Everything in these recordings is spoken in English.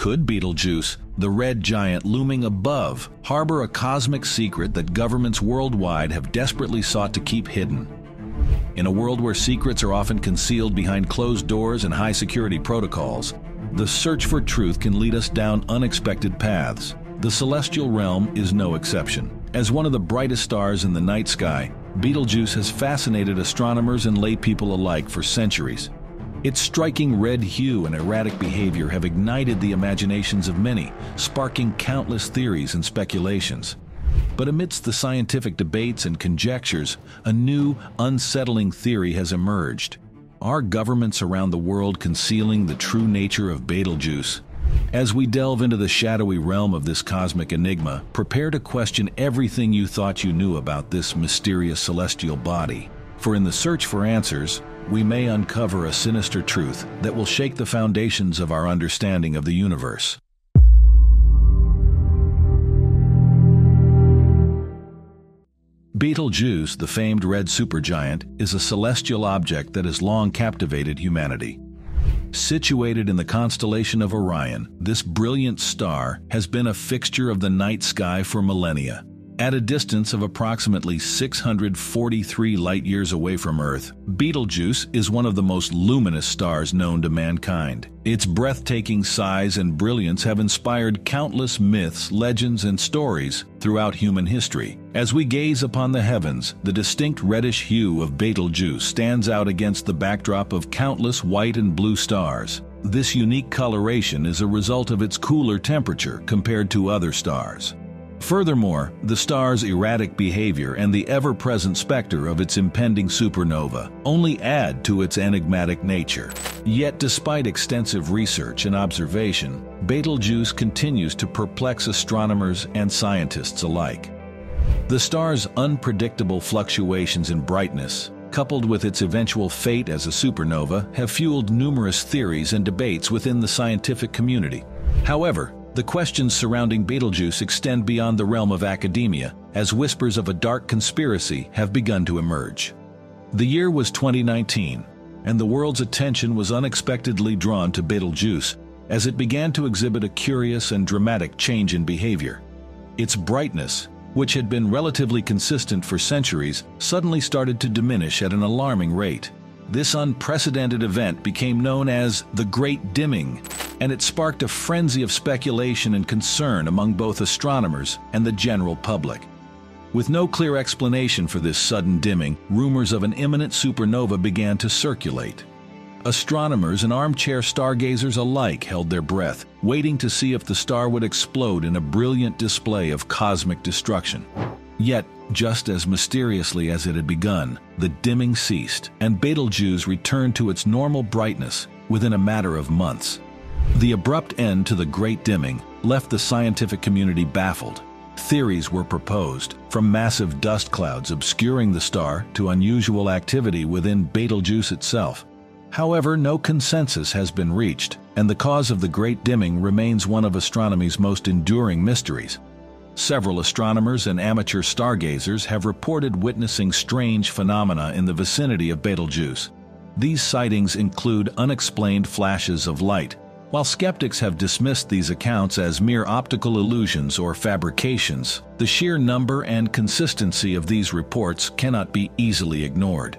Could Betelgeuse, the red giant looming above, harbor a cosmic secret that governments worldwide have desperately sought to keep hidden? In a world where secrets are often concealed behind closed doors and high security protocols, the search for truth can lead us down unexpected paths. The celestial realm is no exception. As one of the brightest stars in the night sky, Betelgeuse has fascinated astronomers and laypeople alike for centuries. Its striking red hue and erratic behavior have ignited the imaginations of many, sparking countless theories and speculations. But amidst the scientific debates and conjectures, a new, unsettling theory has emerged. Are governments around the world concealing the true nature of Betelgeuse? As we delve into the shadowy realm of this cosmic enigma, prepare to question everything you thought you knew about this mysterious celestial body. For in the search for answers, we may uncover a sinister truth that will shake the foundations of our understanding of the universe. Betelgeuse, the famed red supergiant, is a celestial object that has long captivated humanity. Situated in the constellation of Orion, this brilliant star has been a fixture of the night sky for millennia. At a distance of approximately 643 light-years away from Earth, Betelgeuse is one of the most luminous stars known to mankind. Its breathtaking size and brilliance have inspired countless myths, legends, and stories throughout human history. As we gaze upon the heavens, the distinct reddish hue of Betelgeuse stands out against the backdrop of countless white and blue stars. This unique coloration is a result of its cooler temperature compared to other stars. Furthermore, the star's erratic behavior and the ever-present specter of its impending supernova only add to its enigmatic nature. Yet despite extensive research and observation, Betelgeuse continues to perplex astronomers and scientists alike. The star's unpredictable fluctuations in brightness, coupled with its eventual fate as a supernova, have fueled numerous theories and debates within the scientific community. However, the questions surrounding Betelgeuse extend beyond the realm of academia, as whispers of a dark conspiracy have begun to emerge. The year was 2019, and the world's attention was unexpectedly drawn to Betelgeuse as it began to exhibit a curious and dramatic change in behavior. Its brightness, which had been relatively consistent for centuries, suddenly started to diminish at an alarming rate. This unprecedented event became known as the Great Dimming, and it sparked a frenzy of speculation and concern among both astronomers and the general public. With no clear explanation for this sudden dimming, rumors of an imminent supernova began to circulate. Astronomers and armchair stargazers alike held their breath, waiting to see if the star would explode in a brilliant display of cosmic destruction. Yet, just as mysteriously as it had begun, the dimming ceased, and Betelgeuse returned to its normal brightness within a matter of months. The abrupt end to the Great Dimming left the scientific community baffled. Theories were proposed, from massive dust clouds obscuring the star to unusual activity within Betelgeuse itself. However, no consensus has been reached, and the cause of the Great Dimming remains one of astronomy's most enduring mysteries. Several astronomers and amateur stargazers have reported witnessing strange phenomena in the vicinity of Betelgeuse. These sightings include unexplained flashes of light, while skeptics have dismissed these accounts as mere optical illusions or fabrications, the sheer number and consistency of these reports cannot be easily ignored.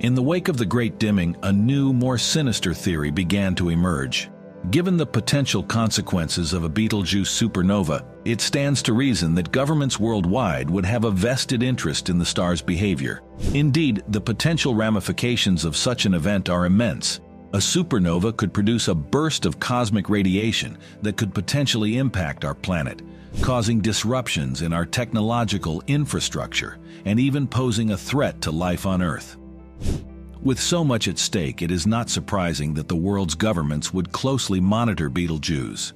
In the wake of the Great Dimming, a new, more sinister theory began to emerge. Given the potential consequences of a Betelgeuse supernova, it stands to reason that governments worldwide would have a vested interest in the star's behavior. Indeed, the potential ramifications of such an event are immense, a supernova could produce a burst of cosmic radiation that could potentially impact our planet, causing disruptions in our technological infrastructure and even posing a threat to life on Earth. With so much at stake, it is not surprising that the world's governments would closely monitor Betelgeuse.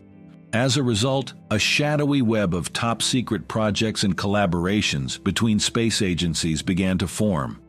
As a result, a shadowy web of top-secret projects and collaborations between space agencies began to form,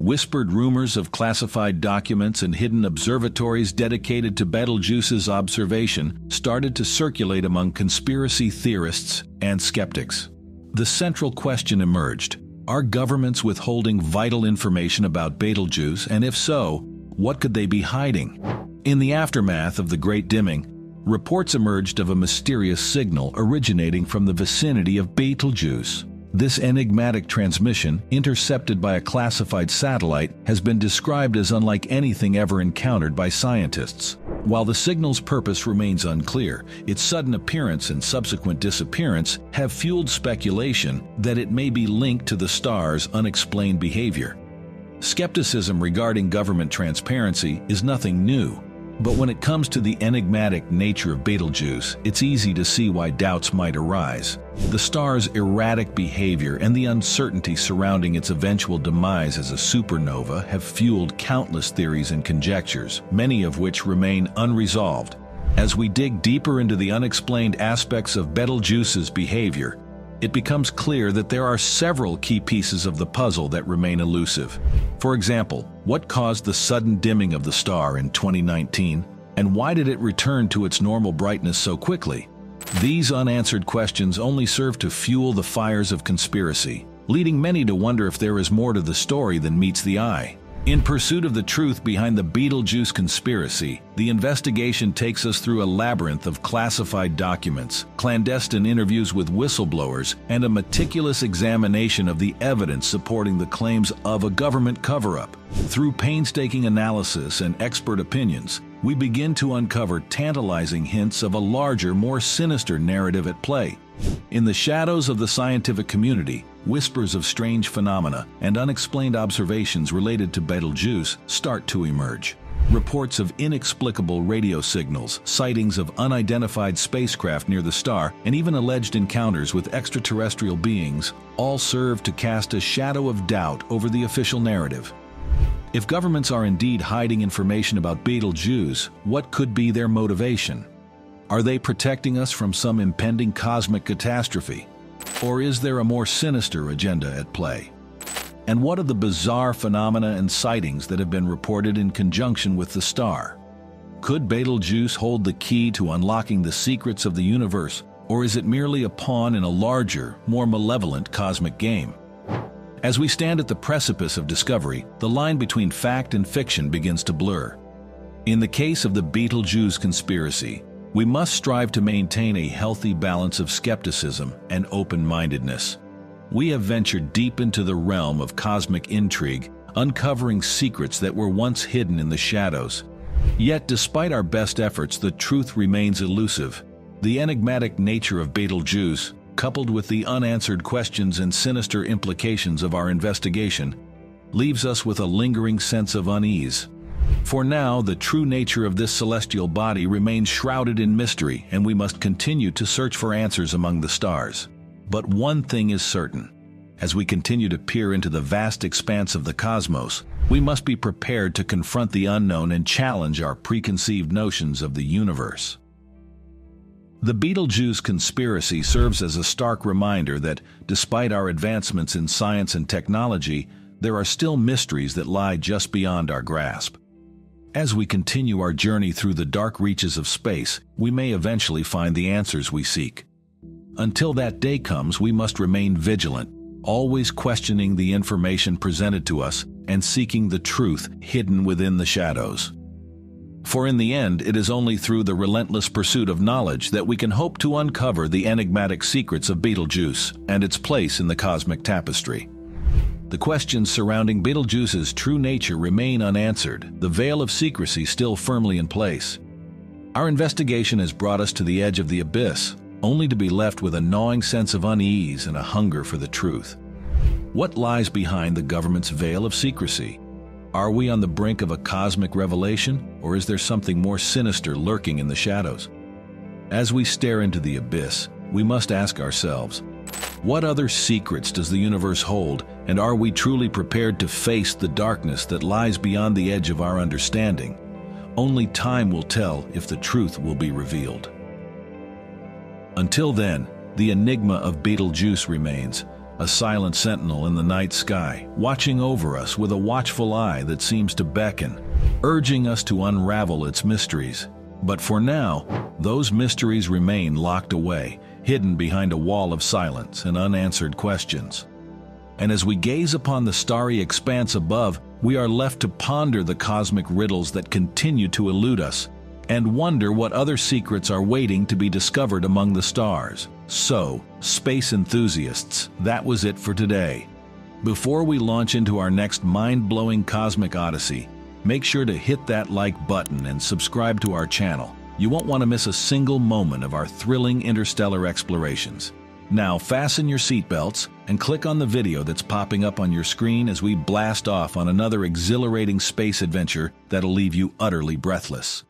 Whispered rumors of classified documents and hidden observatories dedicated to Betelgeuse's observation started to circulate among conspiracy theorists and skeptics. The central question emerged Are governments withholding vital information about Betelgeuse, and if so, what could they be hiding? In the aftermath of the Great Dimming, reports emerged of a mysterious signal originating from the vicinity of Betelgeuse. This enigmatic transmission, intercepted by a classified satellite, has been described as unlike anything ever encountered by scientists. While the signal's purpose remains unclear, its sudden appearance and subsequent disappearance have fueled speculation that it may be linked to the star's unexplained behavior. Skepticism regarding government transparency is nothing new, but when it comes to the enigmatic nature of Betelgeuse, it's easy to see why doubts might arise. The star's erratic behavior and the uncertainty surrounding its eventual demise as a supernova have fueled countless theories and conjectures, many of which remain unresolved. As we dig deeper into the unexplained aspects of Betelgeuse's behavior, it becomes clear that there are several key pieces of the puzzle that remain elusive. For example, what caused the sudden dimming of the star in 2019, and why did it return to its normal brightness so quickly? These unanswered questions only serve to fuel the fires of conspiracy, leading many to wonder if there is more to the story than meets the eye. In pursuit of the truth behind the Betelgeuse conspiracy, the investigation takes us through a labyrinth of classified documents, clandestine interviews with whistleblowers, and a meticulous examination of the evidence supporting the claims of a government cover-up. Through painstaking analysis and expert opinions, we begin to uncover tantalizing hints of a larger, more sinister narrative at play. In the shadows of the scientific community, whispers of strange phenomena and unexplained observations related to Betelgeuse start to emerge. Reports of inexplicable radio signals, sightings of unidentified spacecraft near the star, and even alleged encounters with extraterrestrial beings all serve to cast a shadow of doubt over the official narrative. If governments are indeed hiding information about Betelgeuse, what could be their motivation? Are they protecting us from some impending cosmic catastrophe? Or is there a more sinister agenda at play? And what of the bizarre phenomena and sightings that have been reported in conjunction with the star? Could Betelgeuse hold the key to unlocking the secrets of the universe, or is it merely a pawn in a larger, more malevolent cosmic game? As we stand at the precipice of discovery, the line between fact and fiction begins to blur. In the case of the Betelgeuse conspiracy, we must strive to maintain a healthy balance of skepticism and open-mindedness. We have ventured deep into the realm of cosmic intrigue, uncovering secrets that were once hidden in the shadows. Yet despite our best efforts, the truth remains elusive. The enigmatic nature of Betelgeuse, coupled with the unanswered questions and sinister implications of our investigation, leaves us with a lingering sense of unease. For now, the true nature of this celestial body remains shrouded in mystery, and we must continue to search for answers among the stars. But one thing is certain. As we continue to peer into the vast expanse of the cosmos, we must be prepared to confront the unknown and challenge our preconceived notions of the universe. The Betelgeuse conspiracy serves as a stark reminder that, despite our advancements in science and technology, there are still mysteries that lie just beyond our grasp. As we continue our journey through the dark reaches of space, we may eventually find the answers we seek. Until that day comes, we must remain vigilant, always questioning the information presented to us and seeking the truth hidden within the shadows. For in the end, it is only through the relentless pursuit of knowledge that we can hope to uncover the enigmatic secrets of Betelgeuse and its place in the cosmic tapestry. The questions surrounding Betelgeuse's true nature remain unanswered, the veil of secrecy still firmly in place. Our investigation has brought us to the edge of the abyss, only to be left with a gnawing sense of unease and a hunger for the truth. What lies behind the government's veil of secrecy? Are we on the brink of a cosmic revelation, or is there something more sinister lurking in the shadows? As we stare into the abyss, we must ask ourselves, what other secrets does the universe hold, and are we truly prepared to face the darkness that lies beyond the edge of our understanding? Only time will tell if the truth will be revealed. Until then, the enigma of Betelgeuse remains, a silent sentinel in the night sky, watching over us with a watchful eye that seems to beckon, urging us to unravel its mysteries. But for now, those mysteries remain locked away, hidden behind a wall of silence and unanswered questions. And as we gaze upon the starry expanse above, we are left to ponder the cosmic riddles that continue to elude us, and wonder what other secrets are waiting to be discovered among the stars. So, space enthusiasts, that was it for today. Before we launch into our next mind-blowing cosmic odyssey, make sure to hit that like button and subscribe to our channel. You won't want to miss a single moment of our thrilling interstellar explorations. Now fasten your seatbelts and click on the video that's popping up on your screen as we blast off on another exhilarating space adventure that'll leave you utterly breathless.